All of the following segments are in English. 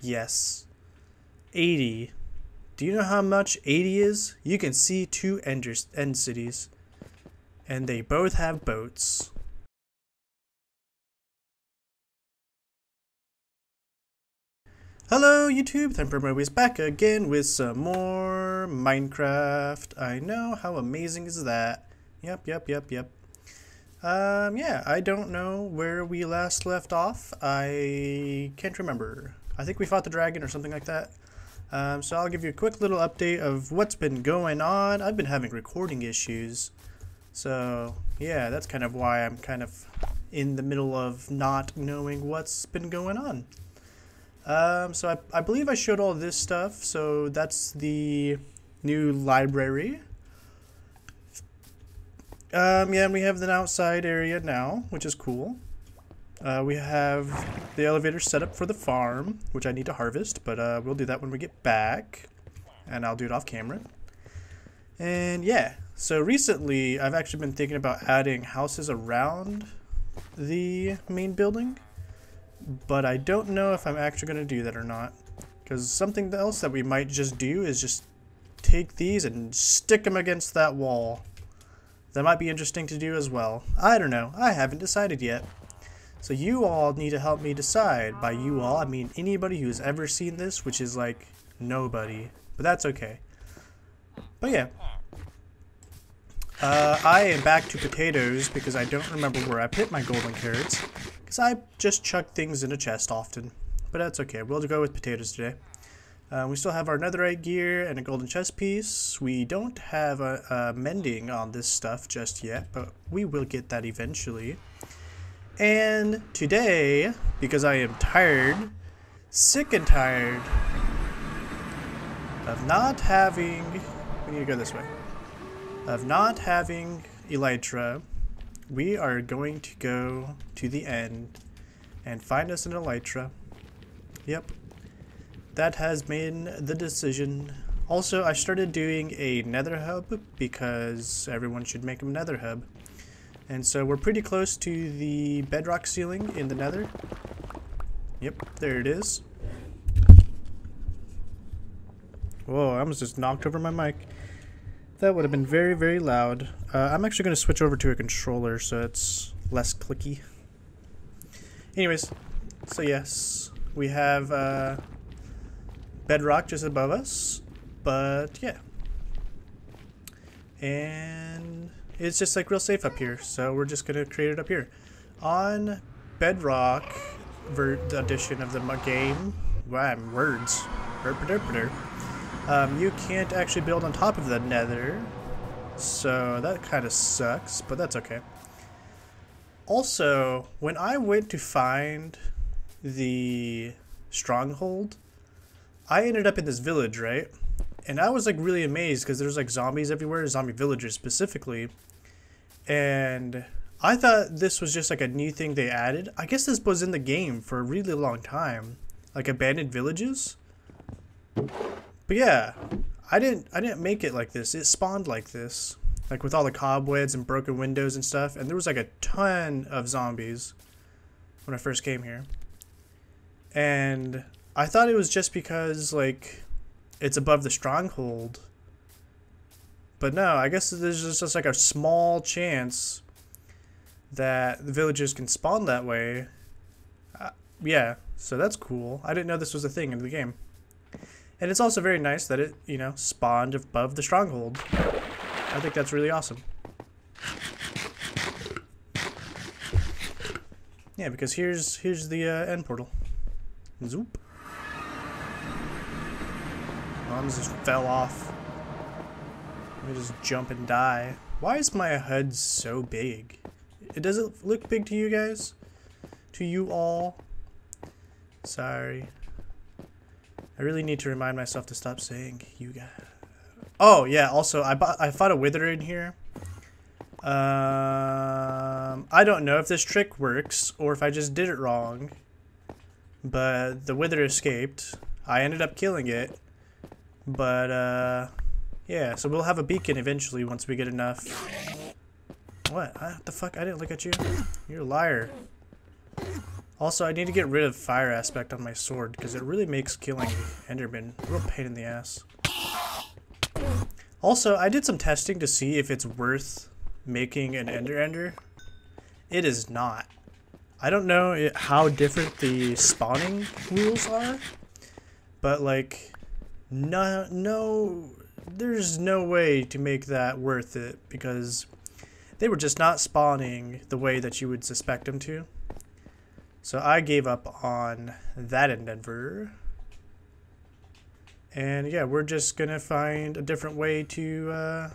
Yes. 80. Do you know how much 80 is? You can see two end, end cities. And they both have boats. Hello YouTube, Thumper is back again with some more Minecraft. I know, how amazing is that? Yep, yep, yep, yep. Um, yeah, I don't know where we last left off. I can't remember. I think we fought the dragon or something like that. Um, so I'll give you a quick little update of what's been going on. I've been having recording issues. So, yeah, that's kind of why I'm kind of in the middle of not knowing what's been going on. Um, so I, I believe I showed all this stuff. So that's the new library. Um, yeah, we have an outside area now, which is cool. Uh, we have the elevator set up for the farm, which I need to harvest, but uh, we'll do that when we get back. And I'll do it off camera. And yeah, so recently I've actually been thinking about adding houses around the main building but I don't know if I'm actually going to do that or not. Because something else that we might just do is just take these and stick them against that wall. That might be interesting to do as well. I don't know. I haven't decided yet. So you all need to help me decide. By you all, I mean anybody who's ever seen this, which is like nobody. But that's okay. But yeah. Uh, I am back to potatoes because I don't remember where I put my golden carrots. Because I just chuck things in a chest often. But that's okay. We'll go with potatoes today. Uh, we still have our netherite gear and a golden chest piece. We don't have a, a, mending on this stuff just yet, but we will get that eventually. And today, because I am tired, sick and tired of not having... We need to go this way. Of not having Elytra we are going to go to the end and find us an Elytra. Yep. That has been the decision. Also, I started doing a nether hub because everyone should make a nether hub. And so we're pretty close to the bedrock ceiling in the nether. Yep, there it is. Whoa, I almost just knocked over my mic. That would have been very, very loud. Uh, I'm actually going to switch over to a controller so it's less clicky. Anyways, so yes, we have uh, bedrock just above us, but yeah. And it's just like real safe up here, so we're just to create it up here. On bedrock edition of the game, wow, words, um, you can't actually build on top of the nether, so that kind of sucks, but that's okay. Also, when I went to find the stronghold, I ended up in this village, right? And I was like really amazed because there's like zombies everywhere, zombie villagers specifically. And I thought this was just like a new thing they added. I guess this was in the game for a really long time. Like abandoned villages. But yeah, I didn't I didn't make it like this. It spawned like this. Like with all the cobwebs and broken windows and stuff. And there was like a ton of zombies when I first came here. And I thought it was just because like it's above the stronghold. But no, I guess there's just like a small chance that the villagers can spawn that way. Uh, yeah, so that's cool. I didn't know this was a thing in the game. And it's also very nice that it, you know, spawned above the stronghold. I think that's really awesome. Yeah, because here's here's the uh, end portal. Zoop. Bombs just fell off. Me just jump and die. Why is my HUD so big? It doesn't look big to you guys? To you all? Sorry. I really need to remind myself to stop saying you guys. Oh yeah. Also, I bought I fought a wither in here. Um, I don't know if this trick works or if I just did it wrong. But the wither escaped. I ended up killing it. But uh, yeah. So we'll have a beacon eventually once we get enough. What? What the fuck? I didn't look at you. You're a liar. Also, I need to get rid of fire aspect on my sword because it really makes killing Enderman a real pain in the ass. Also, I did some testing to see if it's worth making an Ender Ender. It is not. I don't know how different the spawning rules are, but like, no, no, there's no way to make that worth it because they were just not spawning the way that you would suspect them to. So I gave up on that endeavor. And yeah, we're just going to find a different way to uh,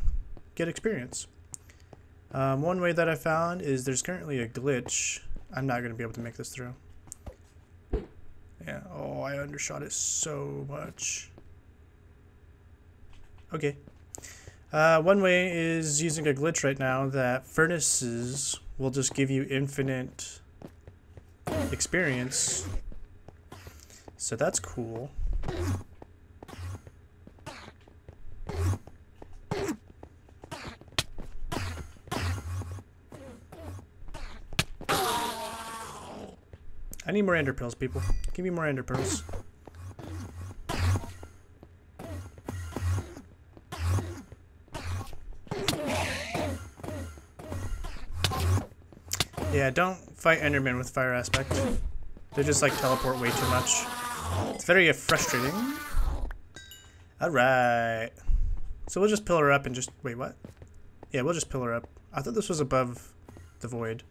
get experience. Um, one way that I found is there's currently a glitch. I'm not going to be able to make this through. Yeah, oh, I undershot it so much. Okay. Uh, one way is using a glitch right now that furnaces will just give you infinite experience. So that's cool. I need more ender pearls, people. Give me more ender pearls. Yeah, don't fight Enderman with fire aspect. They just like teleport way too much. It's very frustrating. Alright. So we'll just pillar up and just... Wait, what? Yeah, we'll just pillar up. I thought this was above the void.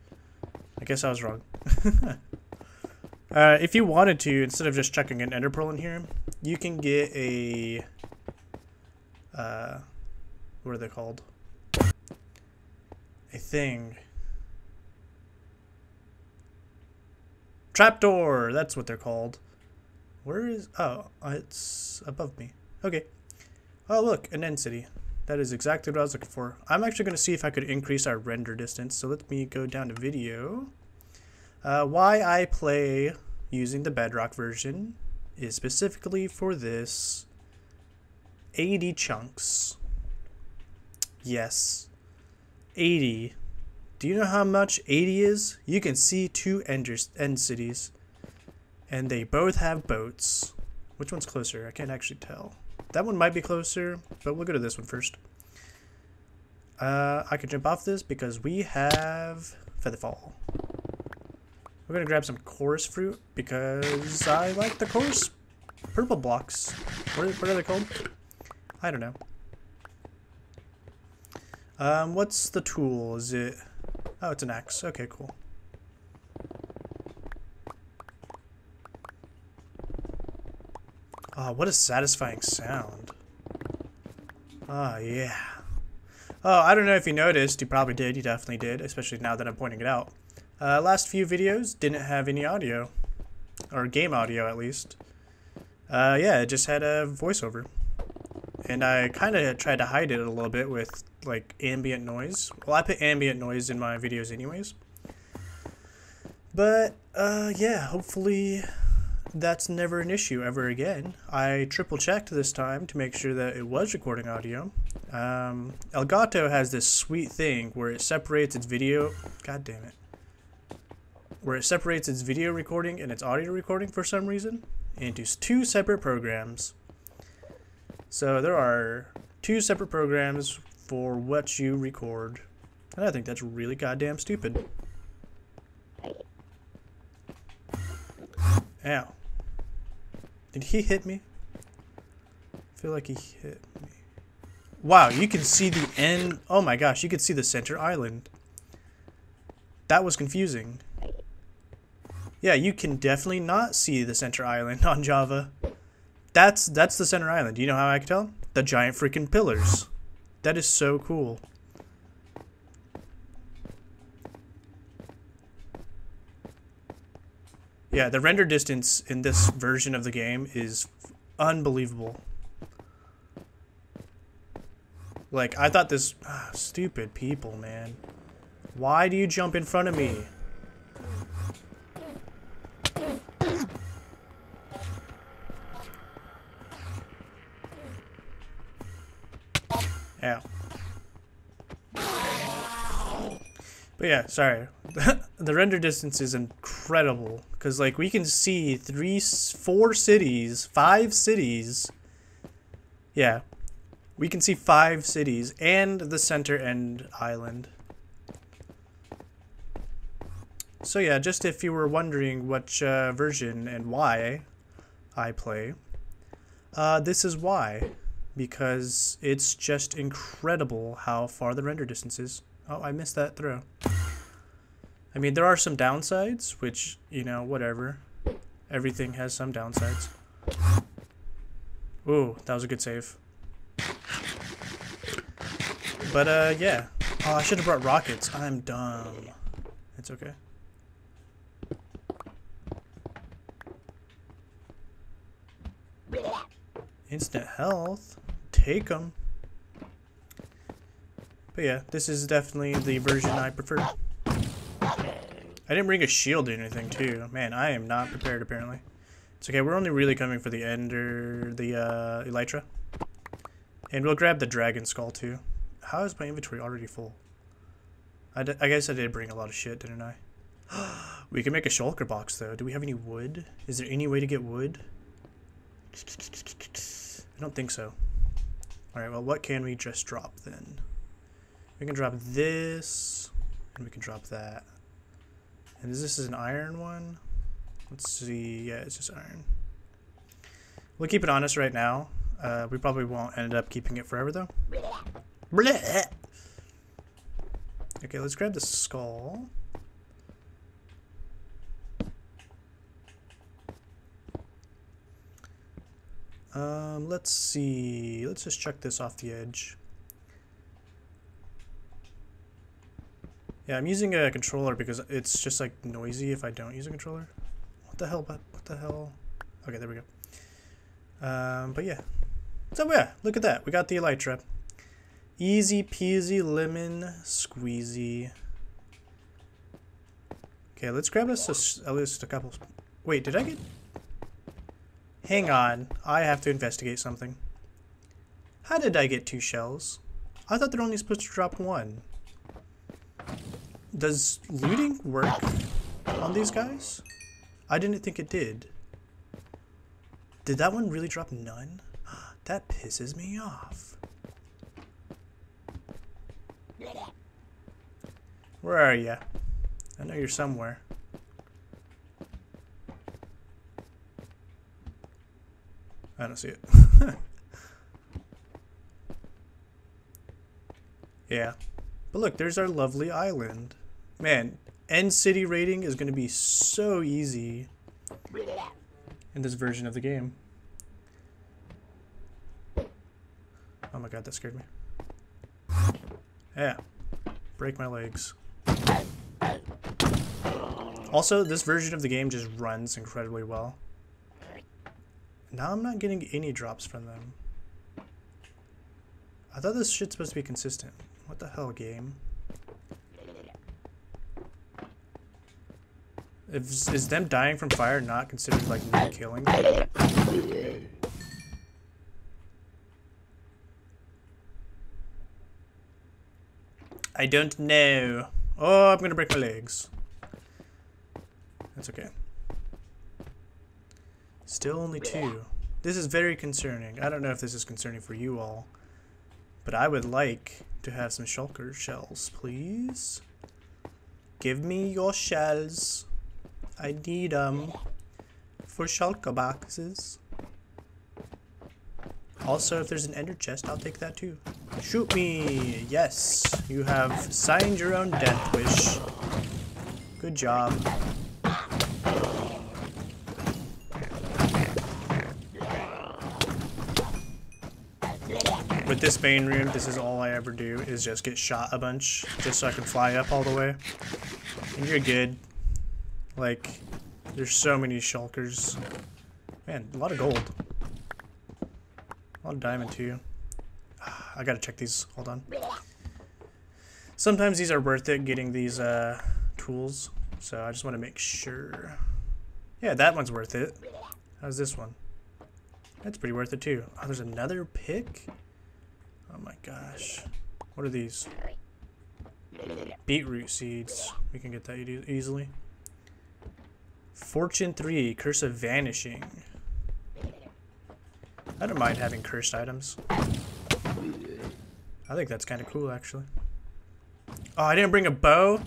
I guess I was wrong. uh, if you wanted to, instead of just chucking an ender pearl in here, you can get a... Uh, what are they called? A thing Trapdoor! That's what they're called. Where is... Oh, it's above me. Okay. Oh, look, an end city. That is exactly what I was looking for. I'm actually going to see if I could increase our render distance. So let me go down to video. Uh, why I play using the Bedrock version is specifically for this 80 chunks. Yes. 80 do you know how much 80 is? You can see two end, cities. And they both have boats. Which one's closer? I can't actually tell. That one might be closer, but we'll go to this one first. Uh, I can jump off this because we have Featherfall. We're going to grab some chorus fruit because I like the chorus purple blocks. What, what are they called? I don't know. Um, what's the tool? Is it... Oh, it's an X. Okay, cool. Oh, what a satisfying sound. Oh, yeah. Oh, I don't know if you noticed. You probably did. You definitely did, especially now that I'm pointing it out. Uh, last few videos didn't have any audio. Or game audio, at least. Uh, yeah, it just had a voiceover. And I kind of tried to hide it a little bit with like ambient noise. Well, I put ambient noise in my videos anyways. But uh, yeah, hopefully that's never an issue ever again. I triple checked this time to make sure that it was recording audio. Um, Elgato has this sweet thing where it separates its video. God damn it. Where it separates its video recording and its audio recording for some reason into two separate programs. So there are two separate programs for what you record. And I think that's really goddamn stupid. Ow. Did he hit me? I feel like he hit me. Wow, you can see the end. Oh my gosh, you can see the center island. That was confusing. Yeah, you can definitely not see the center island on Java. That's that's the center island. You know how I can tell? The giant freaking pillars. That is so cool. Yeah, the render distance in this version of the game is unbelievable. Like, I thought this... Ah, stupid people, man. Why do you jump in front of me? But yeah, sorry. the render distance is incredible because like we can see three, four cities, five cities. Yeah, we can see five cities and the center end island. So yeah, just if you were wondering which uh, version and why I play, uh, this is why. Because it's just incredible how far the render distance is. Oh, I missed that throw. I mean, there are some downsides, which, you know, whatever. Everything has some downsides. Ooh, that was a good save. But, uh, yeah. Oh, I should have brought rockets. I'm dumb. It's okay. Instant health. Take them. But yeah, this is definitely the version I prefer. I didn't bring a shield or anything, too. Man, I am not prepared, apparently. It's okay, we're only really coming for the Ender, the, uh, Elytra. And we'll grab the Dragon Skull, too. How is my inventory already full? I, I guess I did bring a lot of shit, didn't I? we can make a shulker box, though. Do we have any wood? Is there any way to get wood? I don't think so. Alright, well, what can we just drop, then? We can drop this, and we can drop that. And this is this an iron one? Let's see. Yeah, it's just iron. We'll keep it honest right now. Uh, we probably won't end up keeping it forever, though. Blech. Okay, let's grab the skull. Um, let's see. Let's just check this off the edge. Yeah, I'm using a controller because it's just like noisy if I don't use a controller. What the hell? But what the hell? Okay, there we go. Um, but yeah. So yeah, look at that. We got the elytra. Easy peasy lemon squeezy. Okay, let's grab us a, at least a couple. Wait, did I get? Hang on, I have to investigate something. How did I get two shells? I thought they're only supposed to drop one. Does looting work on these guys? I didn't think it did. Did that one really drop none? That pisses me off. Where are you? I know you're somewhere. I don't see it. yeah. But look, there's our lovely island. Man, end city raiding is going to be so easy in this version of the game. Oh my god, that scared me. Yeah. Break my legs. Also, this version of the game just runs incredibly well. Now I'm not getting any drops from them. I thought this shit's supposed to be consistent. What the hell, game? Is, is them dying from fire not considered like me killing? I don't know. Oh, I'm gonna break my legs. That's okay. Still only two. This is very concerning. I don't know if this is concerning for you all. But I would like to have some shulker shells, please. Give me your shells. I need um, for shulker boxes. Also, if there's an ender chest, I'll take that too. Shoot me! Yes, you have signed your own death wish. Good job. With this main room, this is all I ever do, is just get shot a bunch, just so I can fly up all the way. And you're good. Like, there's so many shulkers. Man, a lot of gold. A lot of diamond too. I gotta check these. Hold on. Sometimes these are worth it getting these uh, tools. So I just want to make sure. Yeah, that one's worth it. How's this one? That's pretty worth it too. Oh, there's another pick? Oh my gosh. What are these? Beetroot seeds. We can get that e easily. Fortune 3, Curse of Vanishing. I don't mind having cursed items. I think that's kind of cool, actually. Oh, I didn't bring a bow?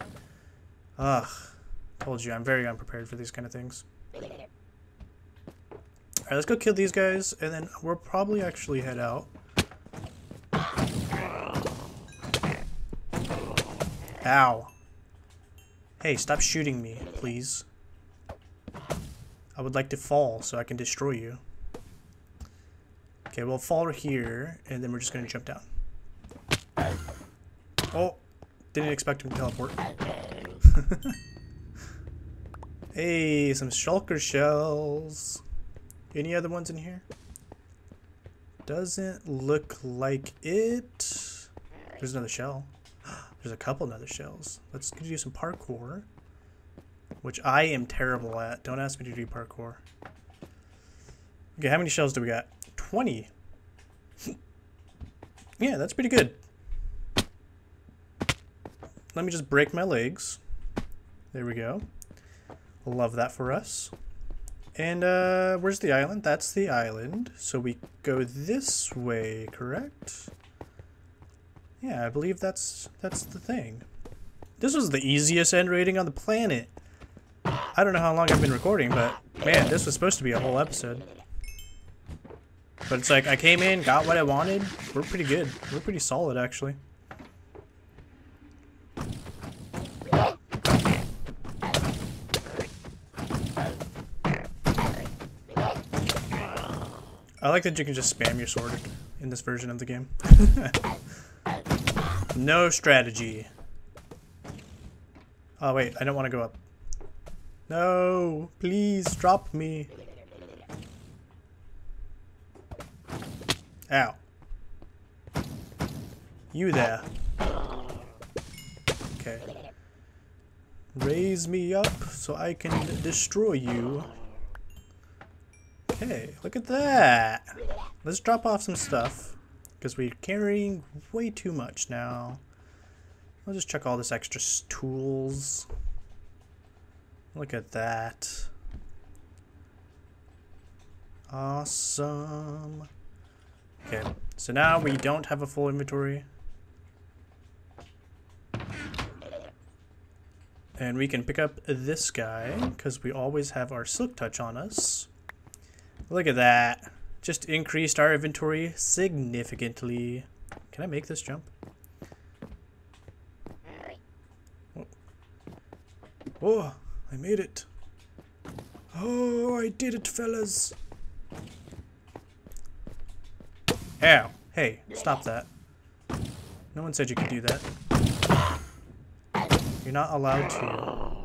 Ugh. Told you, I'm very unprepared for these kind of things. Alright, let's go kill these guys, and then we'll probably actually head out. Ow. Hey, stop shooting me, please. I would like to fall so I can destroy you. Okay, we'll fall here, and then we're just gonna jump down. Oh, didn't expect him to teleport. hey, some shulker shells. Any other ones in here? Doesn't look like it. There's another shell. There's a couple other shells. Let's do some parkour. Which I am terrible at. Don't ask me to do parkour. Okay, how many shells do we got? 20. yeah, that's pretty good. Let me just break my legs. There we go. Love that for us. And uh, where's the island? That's the island. So we go this way, correct? Yeah, I believe that's that's the thing. This was the easiest end raiding on the planet. I don't know how long I've been recording, but man, this was supposed to be a whole episode. But it's like, I came in, got what I wanted. We're pretty good. We're pretty solid, actually. I like that you can just spam your sword in this version of the game. no strategy. Oh wait, I don't want to go up. No, please drop me. Ow. You there. Okay. Raise me up so I can destroy you. Okay, look at that. Let's drop off some stuff. Because we're carrying way too much now. I'll just check all this extra tools. Look at that. Awesome. Okay, so now we don't have a full inventory. And we can pick up this guy, because we always have our Silk Touch on us. Look at that. Just increased our inventory significantly. Can I make this jump? Oh, oh. I made it. Oh, I did it, fellas. Ow. Hey, stop that. No one said you could do that. You're not allowed to.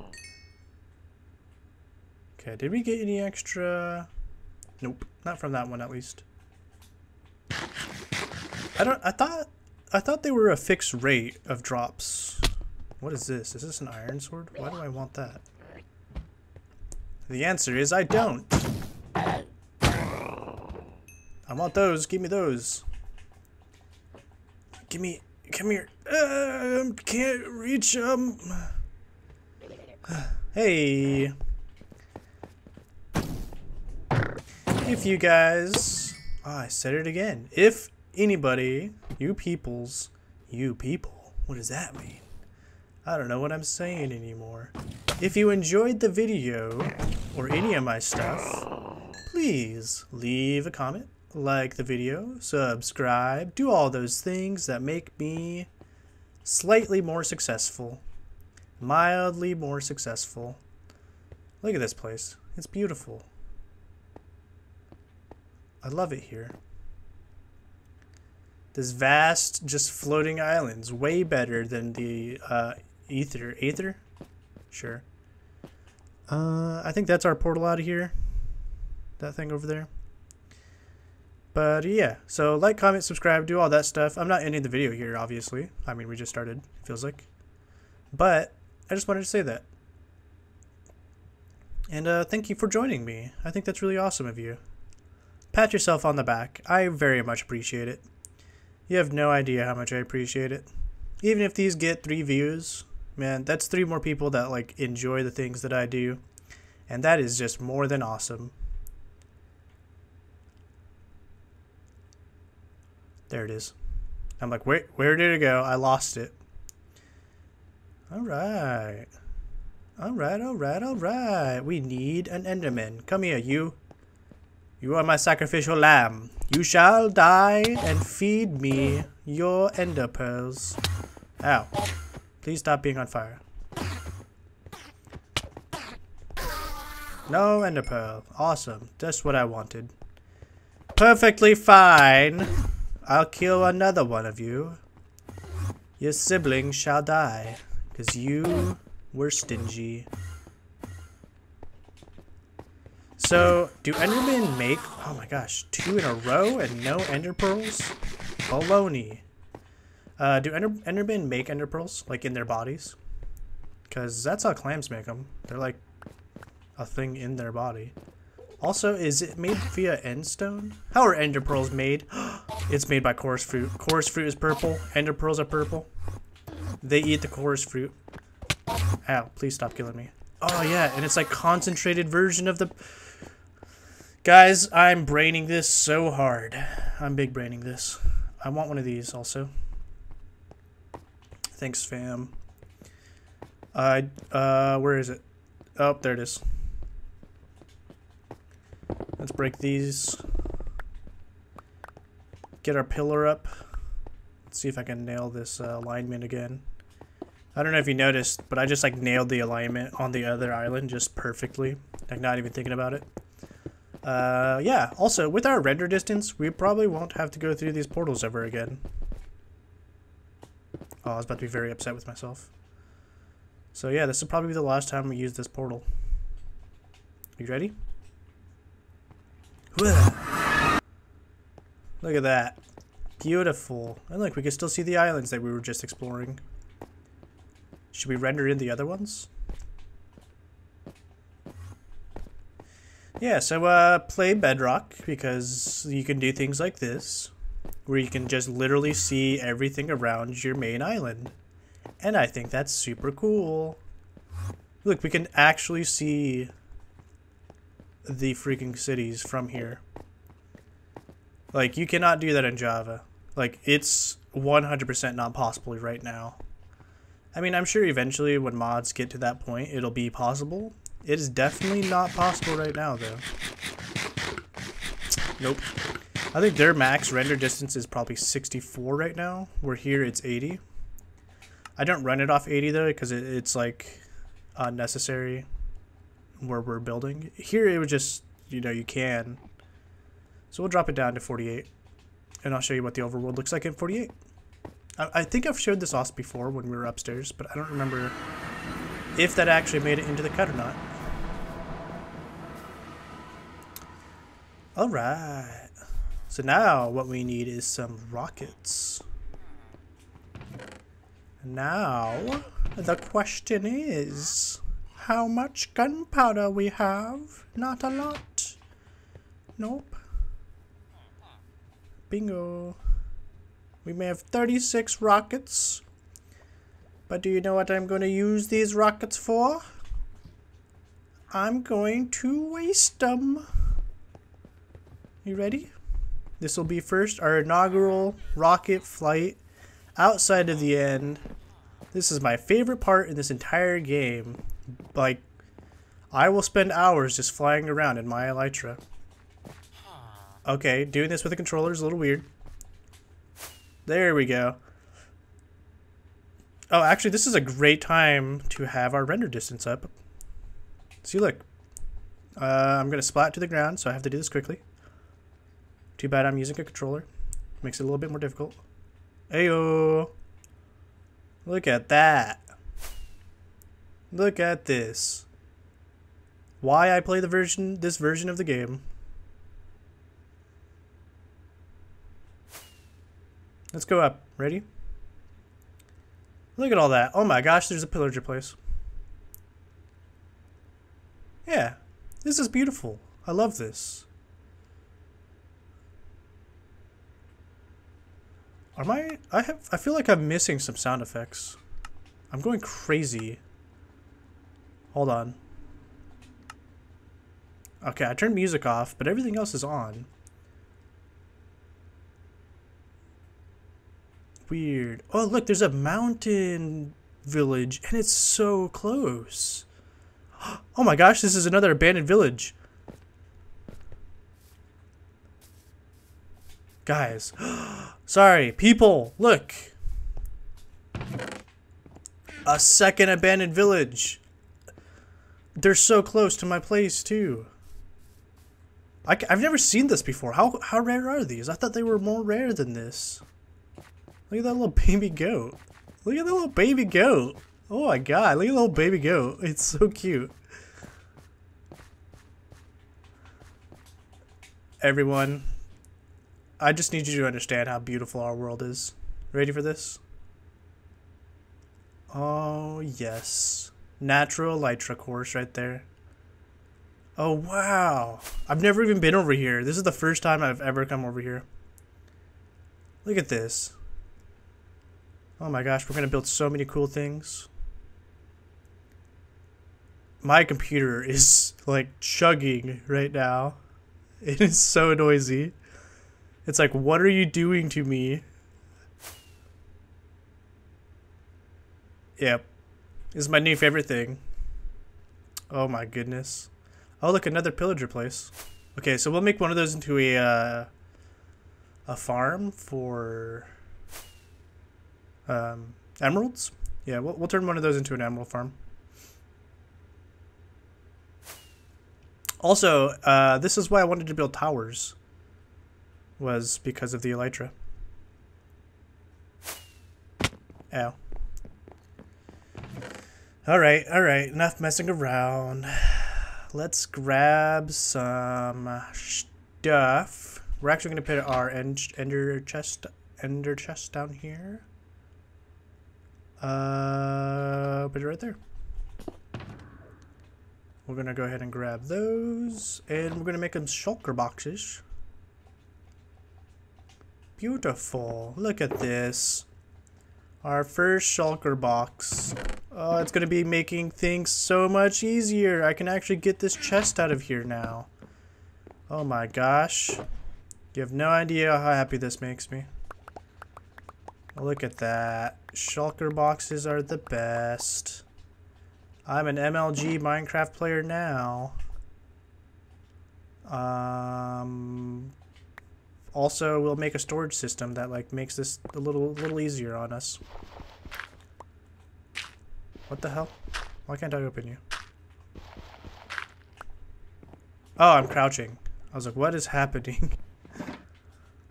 Okay, did we get any extra... Nope, not from that one at least. I don't. I thought. I thought they were a fixed rate of drops. What is this? Is this an iron sword? Why do I want that? The answer is I don't. I want those. Give me those. Give me. Come here. Uh, can't reach them. hey. if you guys, oh, I said it again, if anybody, you peoples, you people, what does that mean? I don't know what I'm saying anymore. If you enjoyed the video, or any of my stuff, please leave a comment, like the video, subscribe, do all those things that make me slightly more successful. Mildly more successful. Look at this place. It's beautiful. I love it here. This vast, just floating islands, way better than the uh, Aether. Aether? Sure. Uh, I think that's our portal out of here. That thing over there. But yeah, so like, comment, subscribe, do all that stuff. I'm not ending the video here, obviously. I mean, we just started, it feels like. But I just wanted to say that. And uh, thank you for joining me. I think that's really awesome of you. Pat yourself on the back. I very much appreciate it. You have no idea how much I appreciate it. Even if these get three views, man, that's three more people that like enjoy the things that I do And that is just more than awesome. There it is. I'm like, where, where did it go? I lost it. All right. All right, all right, all right. We need an Enderman. Come here, you. You are my sacrificial lamb. You shall die and feed me your ender pearls. Ow. Please stop being on fire. No ender pearl. Awesome. Just what I wanted. Perfectly fine. I'll kill another one of you. Your sibling shall die. Because you were stingy. So, do Endermen make, oh my gosh, two in a row and no Ender Pearls? Baloney. Uh, do Ender, Endermen make Ender Pearls, like in their bodies? Because that's how clams make them. They're like a thing in their body. Also, is it made via endstone? How are ender pearls made? it's made by chorus fruit. Chorus fruit is purple. Ender pearls are purple. They eat the chorus fruit. Ow, please stop killing me. Oh yeah, and it's like concentrated version of the... Guys, I'm braining this so hard. I'm big braining this. I want one of these also. Thanks, fam. I, uh, where is it? Oh, there it is. Let's break these. Get our pillar up. Let's see if I can nail this uh, alignment again. I don't know if you noticed, but I just like nailed the alignment on the other island just perfectly. Like not even thinking about it. Uh, yeah, also, with our render distance, we probably won't have to go through these portals ever again. Oh, I was about to be very upset with myself. So yeah, this will probably be the last time we use this portal. Are you ready? Look at that. Beautiful. And look, we can still see the islands that we were just exploring. Should we render in the other ones? Yeah, so uh, play Bedrock because you can do things like this, where you can just literally see everything around your main island. And I think that's super cool. Look, we can actually see the freaking cities from here. Like, you cannot do that in Java. Like, it's 100% not possible right now. I mean, I'm sure eventually when mods get to that point, it'll be possible. It is definitely not possible right now, though. Nope. I think their max render distance is probably 64 right now, We're here it's 80. I don't run it off 80 though, because it, it's like unnecessary where we're building. Here it was just, you know, you can. So we'll drop it down to 48. And I'll show you what the overworld looks like in 48. I, I think I've showed this off before when we were upstairs, but I don't remember if that actually made it into the cut or not. Alright. So now what we need is some rockets. Now, the question is how much gunpowder we have? Not a lot. Nope. Bingo. We may have 36 rockets. But do you know what I'm going to use these rockets for? I'm going to waste them. You ready? This will be first our inaugural rocket flight outside of the end. This is my favorite part in this entire game like, I will spend hours just flying around in my Elytra. Okay, doing this with a controller is a little weird. There we go. Oh, actually, this is a great time to have our render distance up. See, look. Uh, I'm going to splat to the ground, so I have to do this quickly. Too bad I'm using a controller. Makes it a little bit more difficult. Ayo! Look at that. Look at this. Why I play the version this version of the game. Let's go up. Ready? Look at all that. Oh my gosh, there's a pillager place. Yeah. This is beautiful. I love this. Am I I have I feel like I'm missing some sound effects. I'm going crazy. Hold on. Okay, I turned music off, but everything else is on. Weird. Oh, look, there's a mountain village, and it's so close. Oh my gosh, this is another abandoned village. Guys. Sorry, people, look. A second abandoned village. They're so close to my place, too. I, have never seen this before. How, how rare are these? I thought they were more rare than this. Look at that little baby goat. Look at that little baby goat. Oh my god, look at the little baby goat. It's so cute. Everyone, I just need you to understand how beautiful our world is. Ready for this? Oh, yes. Natural Elytra course right there. Oh, wow. I've never even been over here. This is the first time I've ever come over here. Look at this. Oh my gosh, we're going to build so many cool things. My computer is like chugging right now. It is so noisy. It's like, what are you doing to me? Yep. This is my new favorite thing. Oh my goodness. Oh, look, another pillager place. Okay, so we'll make one of those into a, uh, a farm for um, emeralds. Yeah, we'll, we'll turn one of those into an emerald farm. Also, uh, this is why I wanted to build towers. Was because of the elytra. Ow. Alright, alright. Enough messing around. Let's grab some stuff. We're actually going to put our ender chest, ender chest down here. Uh, put it right there. We're going to go ahead and grab those. And we're going to make them shulker boxes. Beautiful. Look at this. Our first shulker box. Oh, it's going to be making things so much easier. I can actually get this chest out of here now. Oh my gosh. You have no idea how happy this makes me. Look at that. Shulker boxes are the best. I'm an MLG Minecraft player now. Um, also, we'll make a storage system that like makes this a little little easier on us. What the hell? Why can't I open you? Oh, I'm crouching. I was like, what is happening?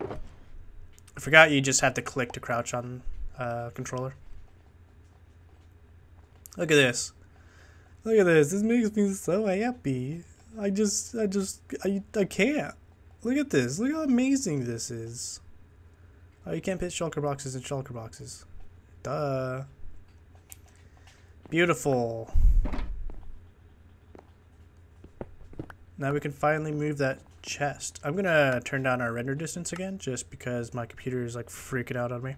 I forgot you just had to click to crouch on uh, controller. Look at this. Look at this. This makes me so happy. I just, I just, I, I can't. Look at this. Look how amazing this is. Oh, you can't put shulker boxes in shulker boxes. Duh. Beautiful. Now we can finally move that chest. I'm going to turn down our render distance again just because my computer is like freaking out on me.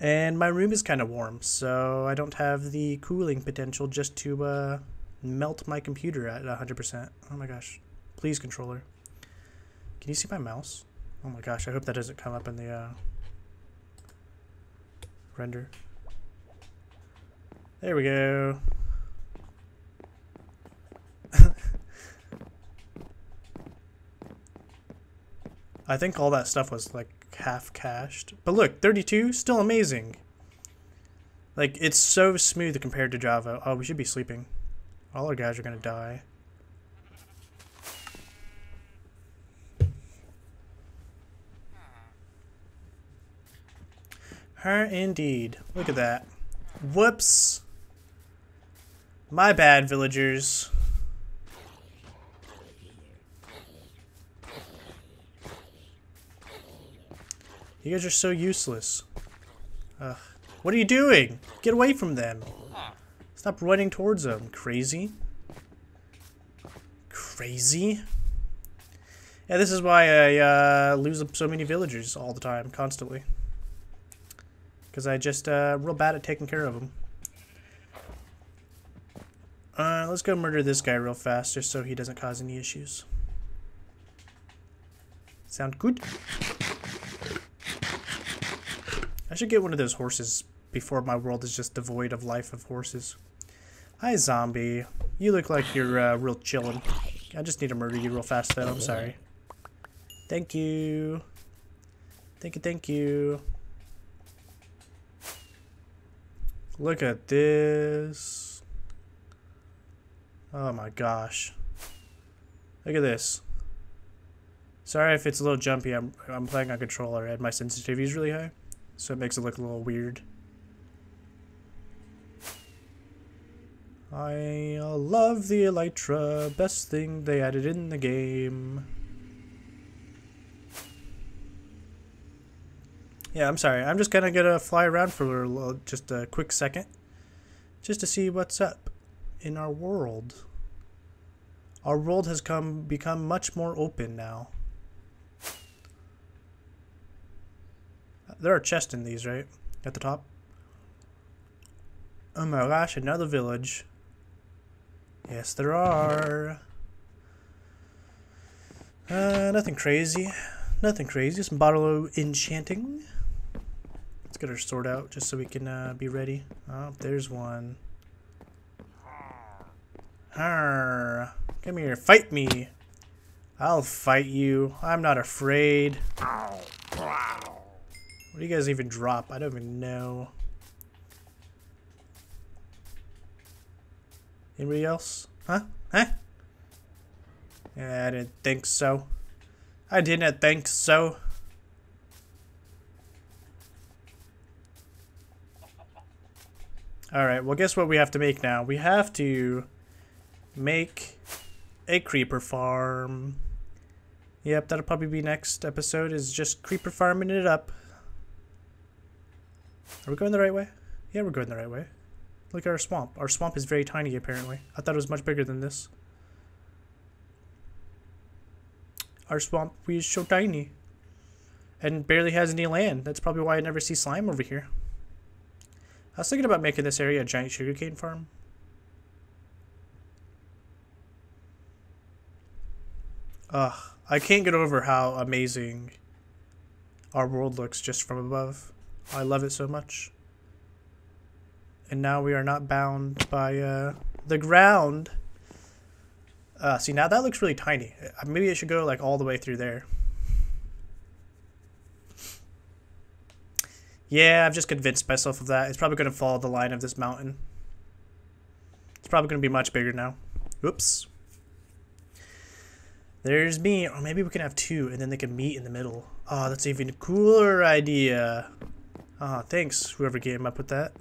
And my room is kind of warm, so I don't have the cooling potential just to uh, melt my computer at 100%. Oh my gosh. Please, controller. Can you see my mouse? Oh my gosh, I hope that doesn't come up in the uh, render. There we go. I think all that stuff was like half cached. But look, 32, still amazing. Like, it's so smooth compared to Java. Oh, we should be sleeping. All our guys are gonna die. Her indeed. Look at that. Whoops. My bad, villagers. You guys are so useless. Ugh. What are you doing? Get away from them. Stop running towards them, crazy. Crazy? Yeah, this is why I uh, lose so many villagers all the time, constantly. Because I just uh, real bad at taking care of them. Uh, let's go murder this guy real fast just so he doesn't cause any issues. Sound good? I should get one of those horses before my world is just devoid of life of horses. Hi, zombie. You look like you're uh, real chillin'. I just need to murder you real fast, though. I'm sorry. Thank you. Thank you, thank you. Look at this. Oh my gosh. Look at this. Sorry if it's a little jumpy. I'm I'm playing on controller and my sensitivity is really high, so it makes it look a little weird. I love the Elytra, best thing they added in the game. Yeah, I'm sorry. I'm just gonna gonna fly around for a little, just a quick second, just to see what's up in our world. Our world has come become much more open now. There are chests in these, right? At the top. Oh my gosh, another village. Yes, there are. Uh, nothing crazy. Nothing crazy. Some bottle of enchanting. Let's get our sword out just so we can uh, be ready. Oh, there's one. Arr. Come here, fight me. I'll fight you. I'm not afraid. What do you guys even drop? I don't even know. Anybody else? Huh? Huh? Yeah, I didn't think so. I didn't think so. Alright, well guess what we have to make now? We have to make a creeper farm. Yep, that'll probably be next episode, is just creeper farming it up. Are we going the right way? Yeah, we're going the right way. Look at our swamp. Our swamp is very tiny, apparently. I thought it was much bigger than this. Our swamp is so tiny. And barely has any land. That's probably why I never see slime over here. I was thinking about making this area a giant sugarcane farm. Ugh, I can't get over how amazing our world looks just from above. I love it so much. And now we are not bound by uh, the ground. Uh, see, now that looks really tiny. Uh, maybe I should go like all the way through there. Yeah, I've just convinced myself of that. It's probably going to follow the line of this mountain. It's probably going to be much bigger now. Oops. There's me. Or maybe we can have two, and then they can meet in the middle. Oh, that's even a cooler idea. Ah, oh, thanks, whoever came up with that.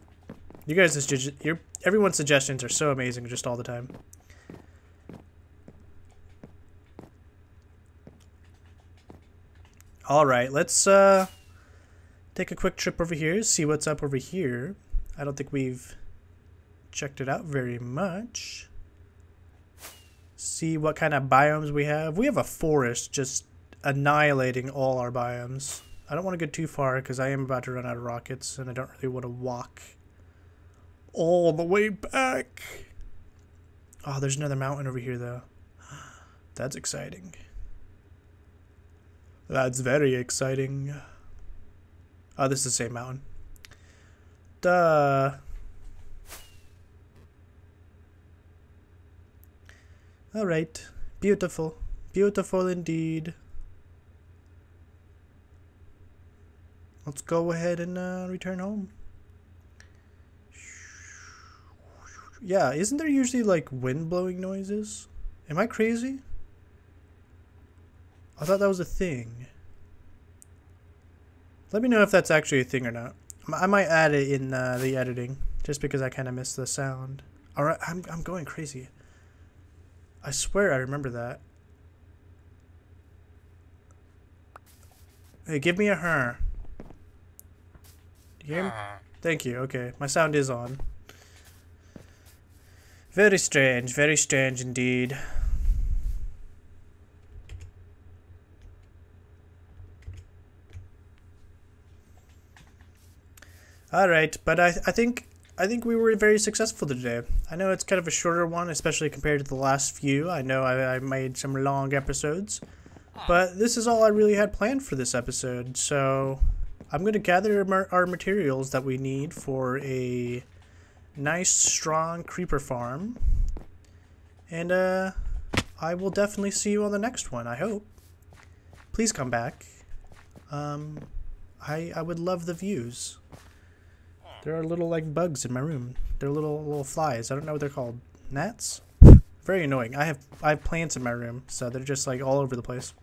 You guys, your everyone's suggestions are so amazing just all the time. All right, let's uh, take a quick trip over here, see what's up over here. I don't think we've checked it out very much. See what kind of biomes we have. We have a forest just annihilating all our biomes. I don't want to go too far because I am about to run out of rockets and I don't really want to walk all the way back. Oh, there's another mountain over here though. That's exciting. That's very exciting. Oh, this is the same mountain. Duh. Alright. Beautiful. Beautiful indeed. let's go ahead and uh, return home. Yeah, isn't there usually like wind blowing noises? Am I crazy? I thought that was a thing. Let me know if that's actually a thing or not. I might add it in uh, the editing, just because I kind of missed the sound. Alright, I'm, I'm going crazy. I swear I remember that. Hey, give me a her. You hear me? Uh-huh. Thank you. Okay, my sound is on. Very strange, very strange indeed. Alright, but I, I think I think we were very successful today. I know it's kind of a shorter one, especially compared to the last few. I know I, I made some long episodes, but this is all I really had planned for this episode. So I'm going to gather our materials that we need for a nice, strong creeper farm. And uh, I will definitely see you on the next one, I hope. Please come back. Um, I, I would love the views. There are little like bugs in my room. They're little little flies. I don't know what they're called. Gnats? Very annoying. I have I have plants in my room, so they're just like all over the place.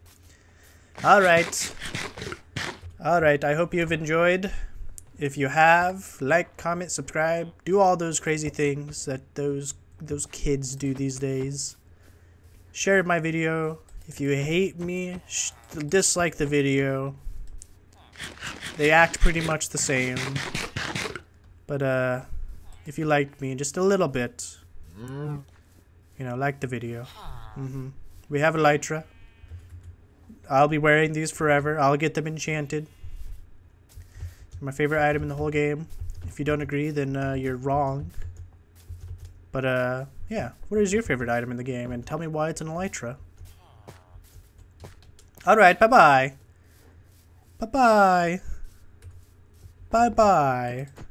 Alright. Alright, I hope you've enjoyed. If you have, like, comment, subscribe, do all those crazy things that those those kids do these days. Share my video. If you hate me, dislike the video. They act pretty much the same. But uh, if you liked me just a little bit, you know, like the video. Mm -hmm. We have Elytra. I'll be wearing these forever. I'll get them enchanted. My favorite item in the whole game. If you don't agree, then uh, you're wrong. But uh, yeah, what is your favorite item in the game? And tell me why it's an Elytra. Alright, bye-bye. Bye-bye. Bye-bye.